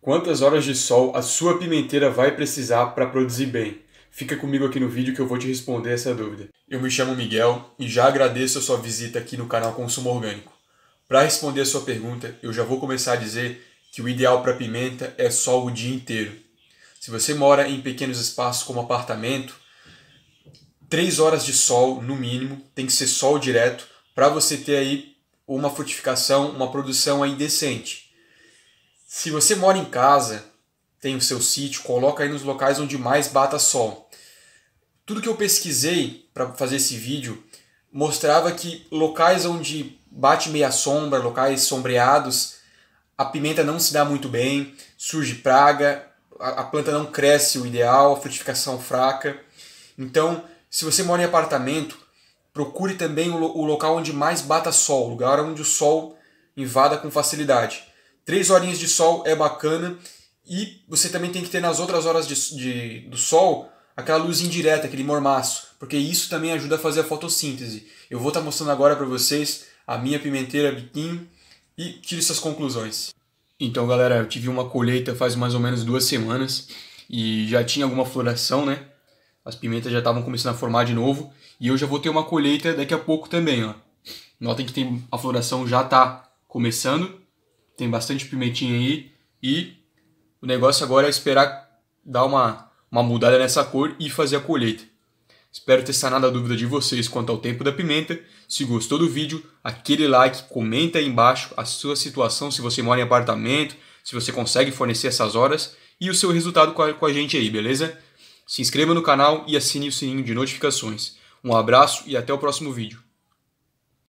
Quantas horas de sol a sua pimenteira vai precisar para produzir bem? Fica comigo aqui no vídeo que eu vou te responder essa dúvida. Eu me chamo Miguel e já agradeço a sua visita aqui no canal Consumo Orgânico. Para responder a sua pergunta, eu já vou começar a dizer que o ideal para pimenta é sol o dia inteiro. Se você mora em pequenos espaços como apartamento, 3 horas de sol no mínimo, tem que ser sol direto para você ter aí uma frutificação, uma produção aí decente. Se você mora em casa, tem o seu sítio, coloca aí nos locais onde mais bata sol. Tudo que eu pesquisei para fazer esse vídeo mostrava que locais onde bate meia sombra, locais sombreados, a pimenta não se dá muito bem, surge praga, a planta não cresce o ideal, a frutificação fraca. Então, se você mora em apartamento, procure também o local onde mais bata sol, lugar onde o sol invada com facilidade. Três horinhas de sol é bacana e você também tem que ter nas outras horas de, de, do sol aquela luz indireta, aquele mormaço, porque isso também ajuda a fazer a fotossíntese. Eu vou estar tá mostrando agora para vocês a minha pimenteira biquinho e tire suas conclusões. Então, galera, eu tive uma colheita faz mais ou menos duas semanas e já tinha alguma floração, né? As pimentas já estavam começando a formar de novo e eu já vou ter uma colheita daqui a pouco também, ó. Notem que tem, a floração já está começando tem bastante pimentinha aí e o negócio agora é esperar dar uma, uma mudada nessa cor e fazer a colheita. Espero ter sanado a dúvida de vocês quanto ao tempo da pimenta. Se gostou do vídeo, aquele like, comenta aí embaixo a sua situação, se você mora em apartamento, se você consegue fornecer essas horas e o seu resultado com a, com a gente aí, beleza? Se inscreva no canal e assine o sininho de notificações. Um abraço e até o próximo vídeo.